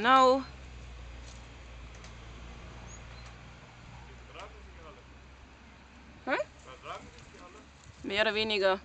Nou. Huh? Meer of weniger.